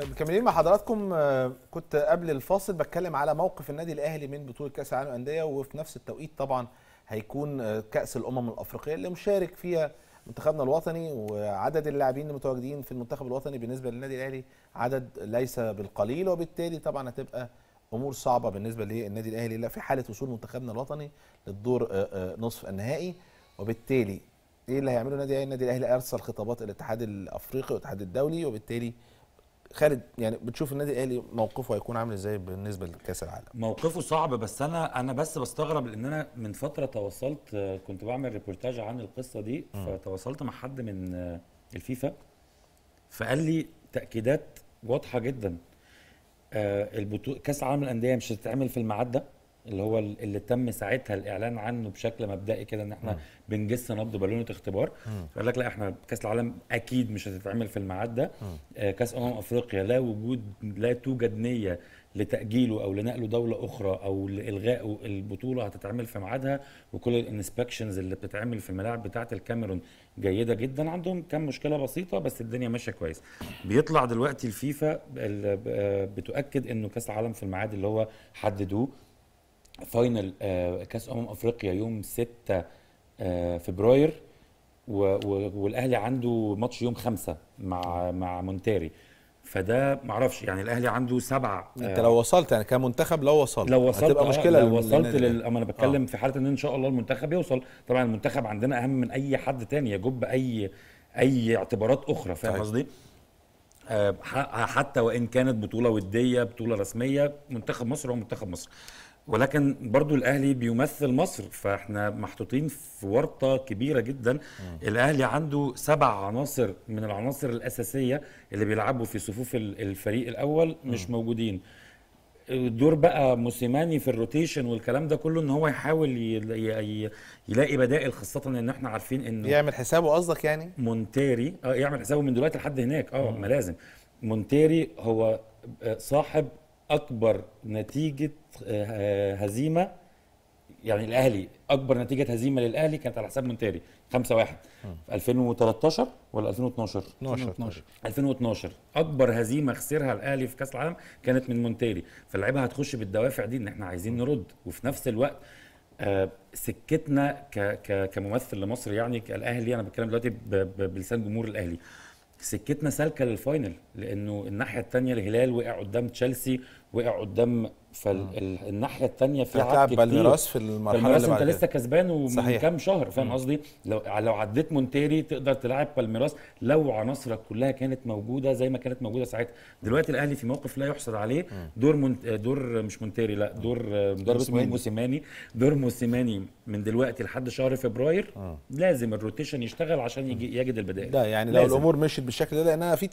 طيب مكملين مع حضراتكم آه، كنت قبل الفاصل بتكلم على موقف النادي الأهلي من بطولة كأس العالم للأندية وفي نفس التوقيت طبعا هيكون آه، كأس الأمم الأفريقية اللي مشارك فيها منتخبنا الوطني وعدد اللاعبين المتواجدين في المنتخب الوطني بالنسبة للنادي الأهلي عدد ليس بالقليل وبالتالي طبعا هتبقى أمور صعبة بالنسبة للنادي الأهلي لا في حالة وصول منتخبنا الوطني للدور آه، نصف النهائي وبالتالي إيه اللي هيعمله النادي الأهلي؟ النادي الأهلي أرسل خطابات الاتحاد الأفريقي والاتحاد الدولي وبالتالي خالد يعني بتشوف النادي الأهلي موقفه هيكون عامل إزاي بالنسبة لكأس العالم؟ موقفه صعب بس أنا أنا بس بستغرب لأن أنا من فترة تواصلت آه، كنت بعمل ريبورتاج عن القصة دي فتواصلت مع حد من آه، الفيفا فقال لي تأكيدات واضحة جدا آه، البطوله كأس العالم للانديه مش هتتعمل في الميعاد ده. اللي هو ال- اللي تم ساعتها الإعلان عنه بشكل مبدئي كده إن إحنا بنجس نبض بالونة اختبار. فقال لك لا إحنا كأس العالم أكيد مش هتتعمل في الميعاد ده. آه، كأس أمم أفريقيا لا وجود لا توجد نية لتأجيله أو لنقله دولة أخرى أو لإلغاء البطولة هتتعمل في ميعادها. وكل ال inspections اللي بتتعمل في الملاعب بتاعة الكاميرون جيدة جدا. عندهم كام مشكلة بسيطة بس الدنيا ماشية كويس. بيطلع دلوقتي الفيفا ال- آه، بتؤكد إنه كأس العالم في الميعاد اللي هو حددوه. final آه، كأس أمم أفريقيا يوم 6 آه، فبراير والأهلي عنده ماتش يوم 5 مع مع مونتاري. فده معرفش يعني الأهلي عنده سبع أنت لو وصلت يعني كمنتخب لو وصلت لو وصلت هتبقى آه، مشكلة لو لل- وصلت لل... أما أنا بتكلم في حالة إن إن شاء الله المنتخب يوصل. طبعا المنتخب عندنا أهم من أي حد تاني يجب اي أي اعتبارات أخرى فاهم صحيح. قصدي؟ آه، حتى وإن كانت بطولة ودية بطولة رسمية منتخب مصر هو منتخب مصر. ولكن برضو الأهلي بيمثل مصر فإحنا محطوطين في ورطة كبيرة جدا. الأهلي عنده سبع عناصر من العناصر الأساسية اللي بيلعبوا في صفوف ال- الفريق الأول مش موجودين. دور بقى موسيماني في ال rotation والكلام ده كله إن هو يحاول يلاقي بدائل خاصة إن إحنا عارفين إنه يعمل حسابه قصدك يعني؟ مونتيري آه يعمل حسابه من دلوقتي لحد هناك. آه ما لازم. مونتيري هو آه، صاحب أكبر نتيجة آه، هزيمة يعني الأهلي أكبر نتيجة هزيمة للأهلي كانت على حساب مونتيري 5 1 في 2013 ولا 2012 12 2012 أكبر هزيمة خسرها الأهلي في كأس العالم كانت من مونتيري فاللعيبة هتخش بالدوافع دي إن إحنا عايزين نرد. وفي نفس الوقت آه، سكتنا ك ك كممثل لمصر يعني كالأهلي أنا بتكلم دلوقتي ب- ب- بلسان جمهور الأهلي. سكتنا سالكه لل final لأنه الناحيه الثانية الهلال وقع قدام تشيلسي وقع قدام فالناحيه الثانية في عك كتير. بالميراس في المرحلة بالميراس اللي انت بعد لسه كسبان ومن صحيح. كام شهر فاهم قصدي؟ لو لو عديت مونتيري تقدر تلعب بالميراس لو عناصرك كلها كانت موجودة زي ما كانت موجودة ساعتها. دلوقتي الأهلي في موقف لا يحسد عليه. دور من دور مش مونتيري لا دور مدرب اسمه موسيماني. موسيماني. دور موسيماني من دلوقتي لحد شهر فبراير لازم الروتيشن يشتغل عشان يجي يجد البدائل. لا يعني لو لازم. الأمور مشيت بالشكل ده لأنها في